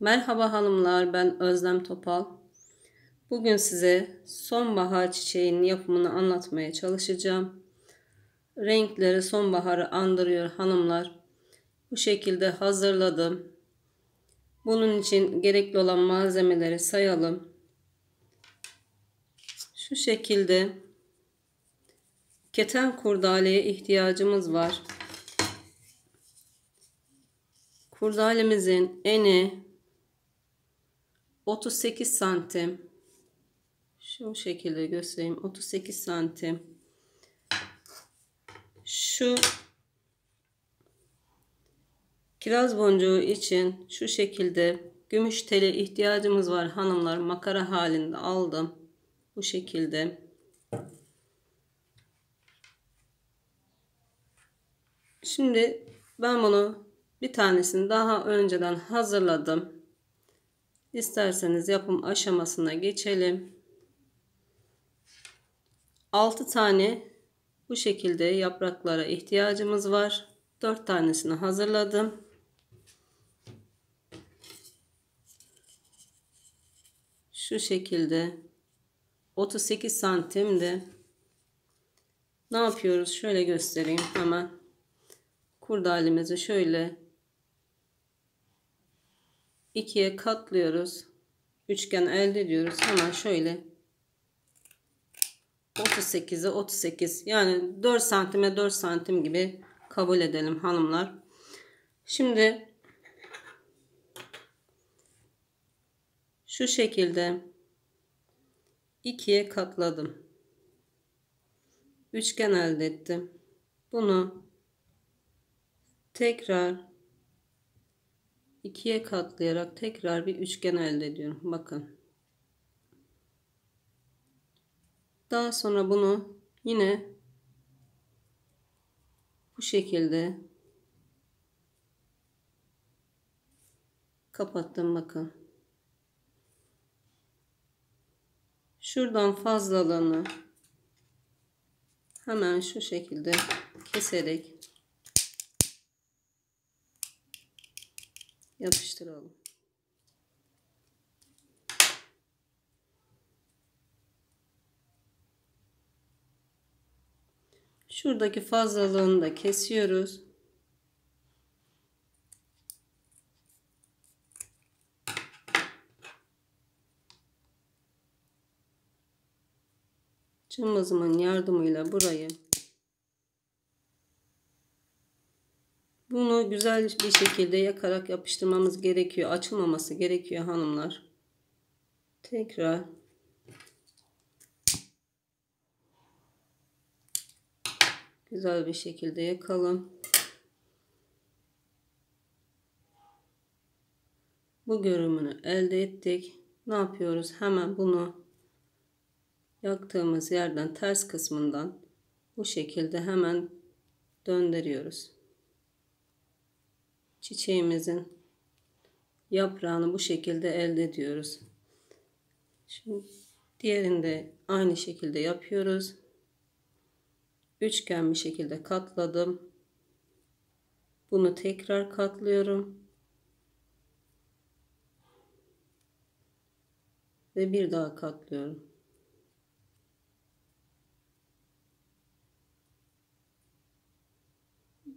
Merhaba hanımlar, ben Özlem Topal. Bugün size sonbahar çiçeğinin yapımını anlatmaya çalışacağım. Renkleri sonbaharı andırıyor hanımlar. Bu şekilde hazırladım. Bunun için gerekli olan malzemeleri sayalım. Şu şekilde keten kurdaleye ihtiyacımız var. Kurdalemizin eni 38 santim. Şu şekilde göstereyim. 38 santim. Şu kiraz boncuğu için şu şekilde gümüş tele ihtiyacımız var hanımlar. Makara halinde aldım. Bu şekilde. Şimdi ben bunu bir tanesini daha önceden hazırladım. İsterseniz yapım aşamasına geçelim. 6 tane bu şekilde yapraklara ihtiyacımız var. 4 tanesini hazırladım. Şu şekilde 38 santimde ne yapıyoruz? Şöyle göstereyim hemen. Kurdalemizi şöyle ikiye katlıyoruz. Üçgen elde ediyoruz. Hemen şöyle 38'e 38 yani 4 santime 4 santim gibi kabul edelim hanımlar. Şimdi şu şekilde ikiye katladım. Üçgen elde ettim. Bunu tekrar ikiye katlayarak tekrar bir üçgen elde ediyorum. Bakın. Daha sonra bunu yine bu şekilde kapattım bakın. Şuradan fazlalığını hemen şu şekilde keserek yapıştıralım. Şuradaki fazlalığını da kesiyoruz. Cımbızımın yardımıyla burayı Bunu güzel bir şekilde yakarak yapıştırmamız gerekiyor. Açılmaması gerekiyor hanımlar. Tekrar güzel bir şekilde yakalım. Bu görünümünü elde ettik. Ne yapıyoruz? Hemen bunu yaktığımız yerden ters kısmından bu şekilde hemen döndürüyoruz çiçeğimizin yaprağını bu şekilde elde ediyoruz. Şimdi diğerini de aynı şekilde yapıyoruz. Üçgen bir şekilde katladım. Bunu tekrar katlıyorum. Ve bir daha katlıyorum.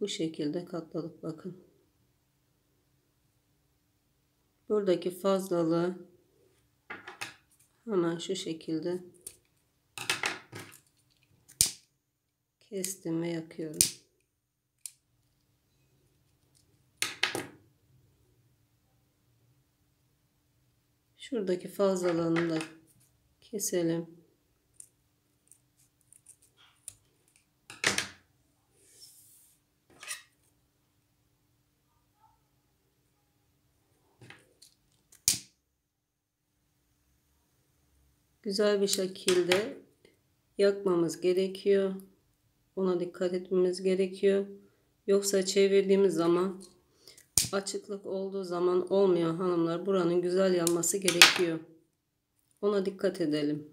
Bu şekilde katladık bakın. Buradaki fazlalığı hemen şu şekilde kestim ve yakıyorum. Şuradaki fazlalığını da keselim. Güzel bir şekilde yakmamız gerekiyor. Ona dikkat etmemiz gerekiyor. Yoksa çevirdiğimiz zaman açıklık olduğu zaman olmuyor hanımlar. Buranın güzel yanması gerekiyor. Ona dikkat edelim.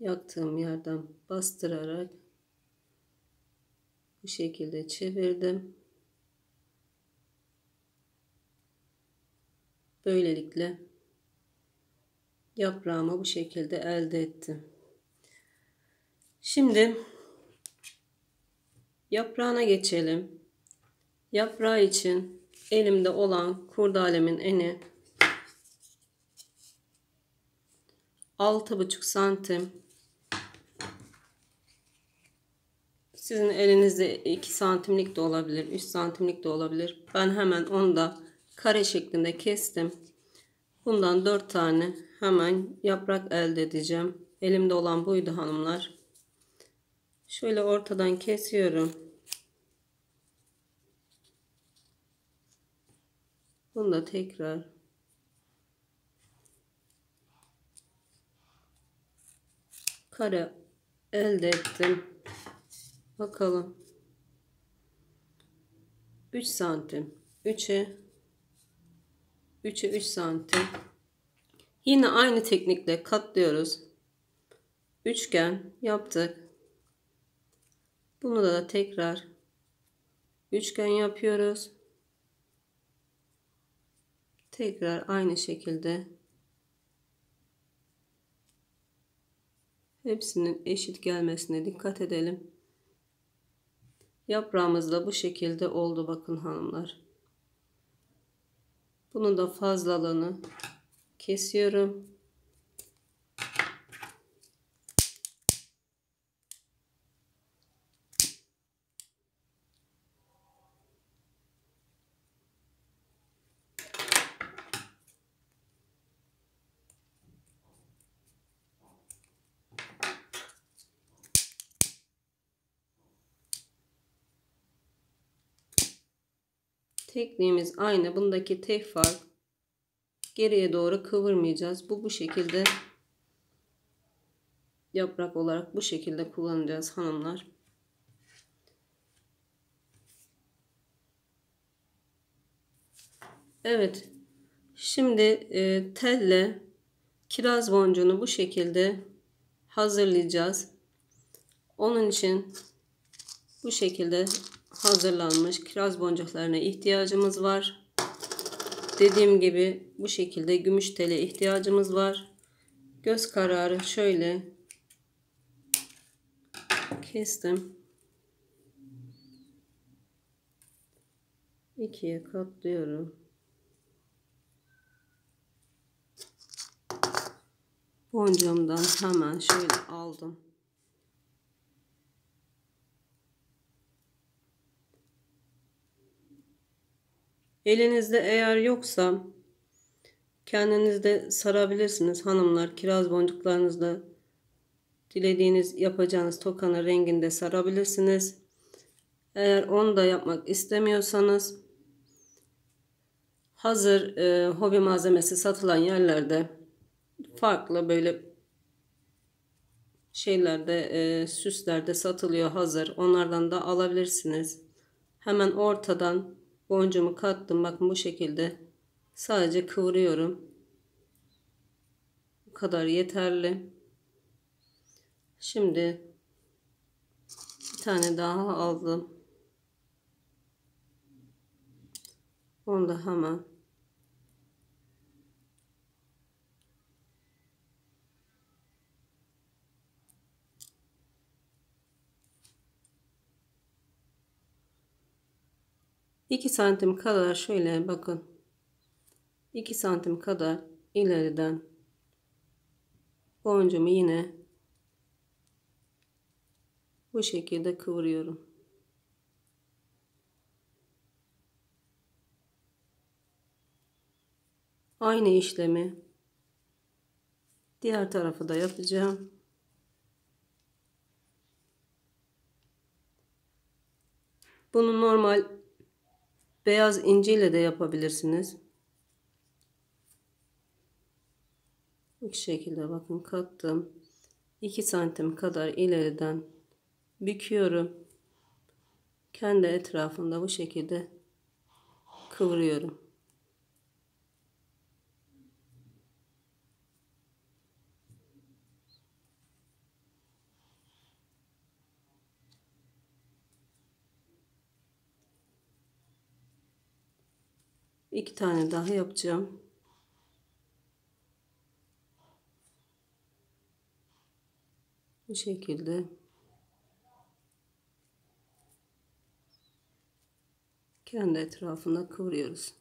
Yaktığım yerden bastırarak Bu şekilde çevirdim. Böylelikle yaprağımı bu şekilde elde ettim. Şimdi yaprağına geçelim. Yaprağı için elimde olan kurdalemin eni 6,5 santim. Sizin elinizde 2 santimlik de olabilir, 3 santimlik de olabilir. Ben hemen onu da kare şeklinde kestim. Bundan 4 tane hemen yaprak elde edeceğim. Elimde olan buydu hanımlar. Şöyle ortadan kesiyorum. Bunu da tekrar kare elde ettim. Bakalım. 3 santim. 3'e 3'e 3 santim. Yine aynı teknikle katlıyoruz. Üçgen yaptık. Bunu da tekrar üçgen yapıyoruz. Tekrar aynı şekilde hepsinin eşit gelmesine dikkat edelim. Yaprağımız da bu şekilde oldu bakın hanımlar. Bunun da fazlalığını kesiyorum. Tekniğimiz aynı. Bundaki tek fark geriye doğru kıvırmayacağız. Bu bu şekilde yaprak olarak bu şekilde kullanacağız hanımlar. Evet. Şimdi e, telle kiraz boncuğunu bu şekilde hazırlayacağız. Onun için bu şekilde hazırlanmış kiraz boncuklarına ihtiyacımız var. Dediğim gibi bu şekilde gümüş tele ihtiyacımız var. Göz kararı şöyle kestim. ikiye katlıyorum. Boncuğumdan hemen şöyle aldım. Elinizde eğer yoksa kendinizde sarabilirsiniz hanımlar. Kiraz boncuklarınızda dilediğiniz yapacağınız tokanın renginde sarabilirsiniz. Eğer onu da yapmak istemiyorsanız hazır e, hobi malzemesi satılan yerlerde farklı böyle şeylerde e, süslerde satılıyor hazır. Onlardan da alabilirsiniz. Hemen ortadan boncuğumu kattım. Bakın bu şekilde sadece kıvırıyorum. Bu kadar yeterli. Şimdi bir tane daha aldım. Onu da hemen 2 santim kadar şöyle bakın 2 santim kadar ileriden boncumu yine bu şekilde kıvırıyorum. Aynı işlemi diğer tarafı da yapacağım. Bunu normal Beyaz inciyle de yapabilirsiniz. Bu şekilde bakın kattım. 2 santim kadar ileriden büküyorum. Kendi etrafında bu şekilde kıvırıyorum. İki tane daha yapacağım. Bu şekilde. Kendi etrafında kıvırıyoruz.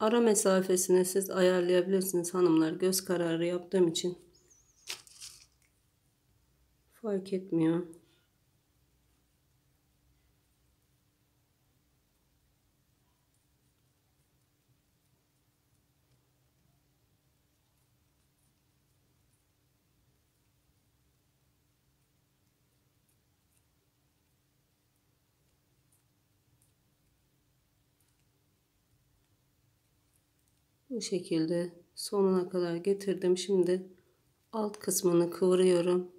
Ara mesafesini siz ayarlayabilirsiniz hanımlar. Göz kararı yaptığım için fark etmiyor. Bu şekilde sonuna kadar getirdim. Şimdi alt kısmını kıvırıyorum.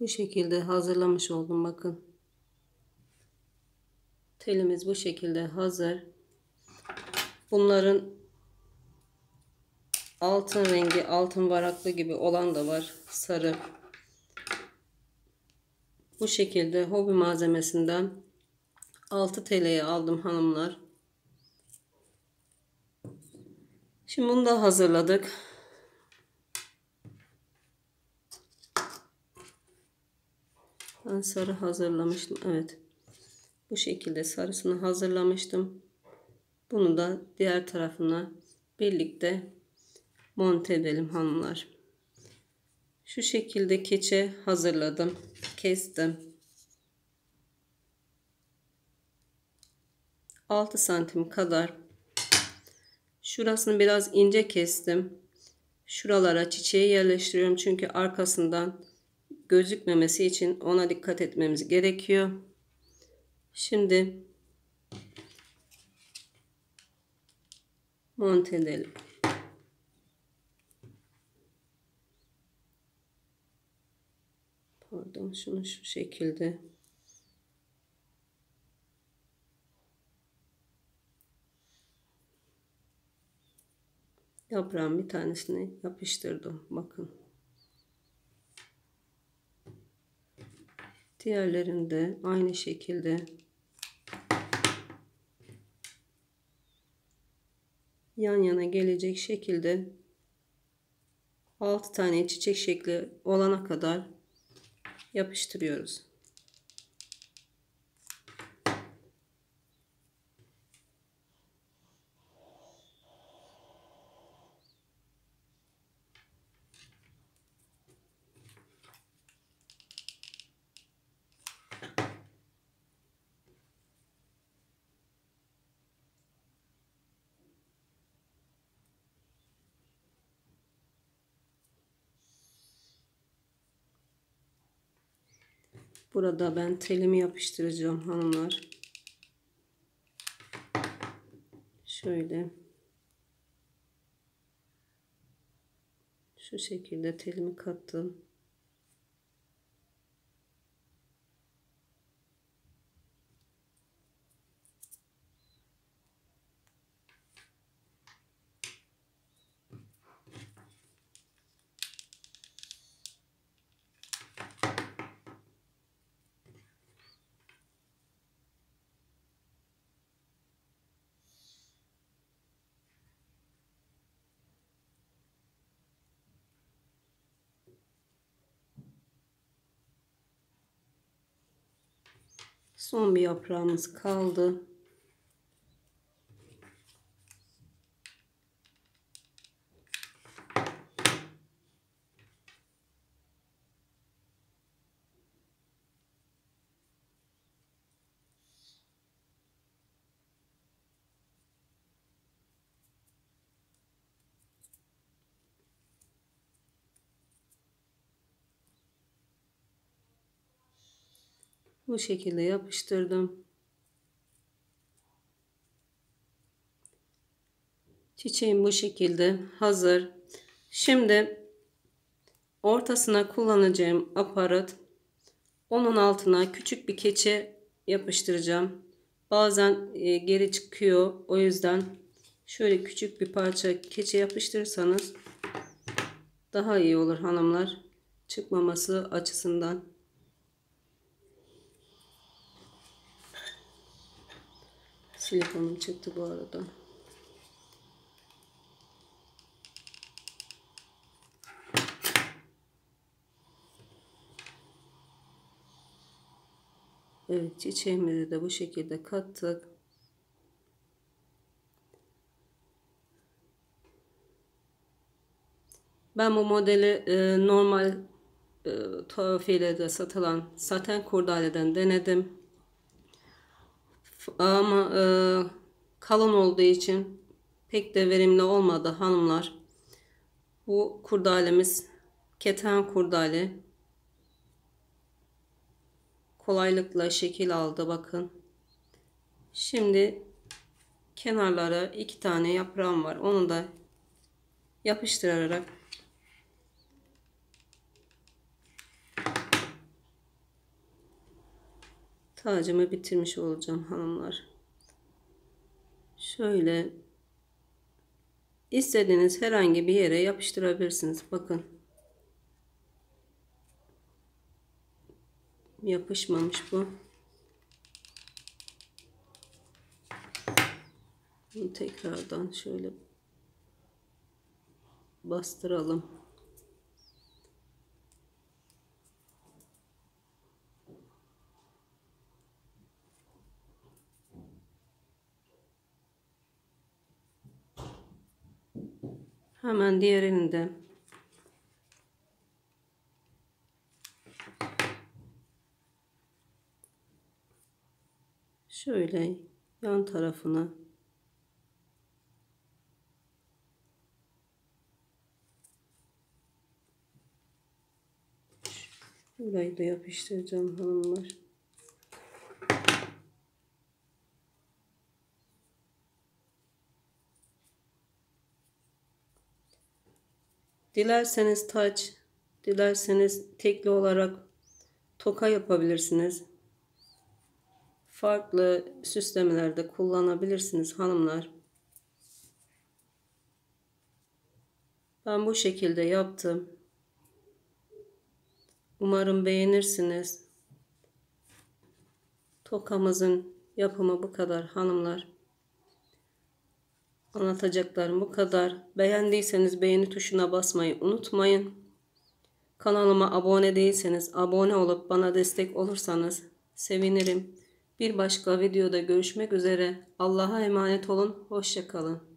Bu şekilde hazırlamış oldum bakın. Telimiz bu şekilde hazır. Bunların altın rengi, altın varaklı gibi olan da var. Sarı. Bu şekilde hobi malzemesinden 6 TL'ye aldım hanımlar. Şimdi bunu da hazırladık. Ben sarı hazırlamıştım. Evet. Bu şekilde sarısını hazırlamıştım. Bunu da diğer tarafına birlikte monte edelim hanımlar. Şu şekilde keçe hazırladım. Kestim. 6 santim kadar. Şurasını biraz ince kestim. Şuralara çiçeği yerleştiriyorum. Çünkü arkasından gözükmemesi için ona dikkat etmemiz gerekiyor. Şimdi monte edelim. Pardon şunu şu şekilde yaprağın bir tanesini yapıştırdım. Bakın. Diğerlerinde aynı şekilde yan yana gelecek şekilde 6 tane çiçek şekli olana kadar yapıştırıyoruz. Burada ben telimi yapıştıracağım hanımlar. Şöyle. Şu şekilde telimi kattım. Son bir yaprağımız kaldı. Bu şekilde yapıştırdım. Çiçeğim bu şekilde hazır. Şimdi ortasına kullanacağım aparat onun altına küçük bir keçe yapıştıracağım. Bazen e, geri çıkıyor. O yüzden şöyle küçük bir parça keçe yapıştırırsanız daha iyi olur hanımlar. Çıkmaması açısından. Silikonum çıktı bu arada. Evet çiçeğimizi de bu şekilde kattık. Ben bu modeli e, normal e, tuhafiyede satılan saten kurdaleden denedim. Ama e, kalın olduğu için pek de verimli olmadı hanımlar. Bu kurdalemiz keten kurdale kolaylıkla şekil aldı bakın. Şimdi kenarlara iki tane yaprağım var. Onu da yapıştırarak tacımı bitirmiş olacağım hanımlar. Şöyle istediğiniz herhangi bir yere yapıştırabilirsiniz. Bakın. Yapışmamış bu. Bunu tekrardan şöyle bastıralım. Hemen diğerini de şöyle yan tarafına Burayı da yapıştıracağım hanımlar. Dilerseniz taç, dilerseniz tekli olarak toka yapabilirsiniz. Farklı süslemelerde kullanabilirsiniz hanımlar. Ben bu şekilde yaptım. Umarım beğenirsiniz. Tokamızın yapımı bu kadar hanımlar. Anlatacaklarım bu kadar. Beğendiyseniz beğeni tuşuna basmayı unutmayın. Kanalıma abone değilseniz abone olup bana destek olursanız sevinirim. Bir başka videoda görüşmek üzere. Allah'a emanet olun. Hoşçakalın.